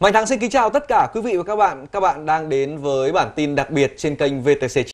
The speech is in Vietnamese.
Mạnh Thắng xin kính chào tất cả quý vị và các bạn. Các bạn đang đến với bản tin đặc biệt trên kênh VTC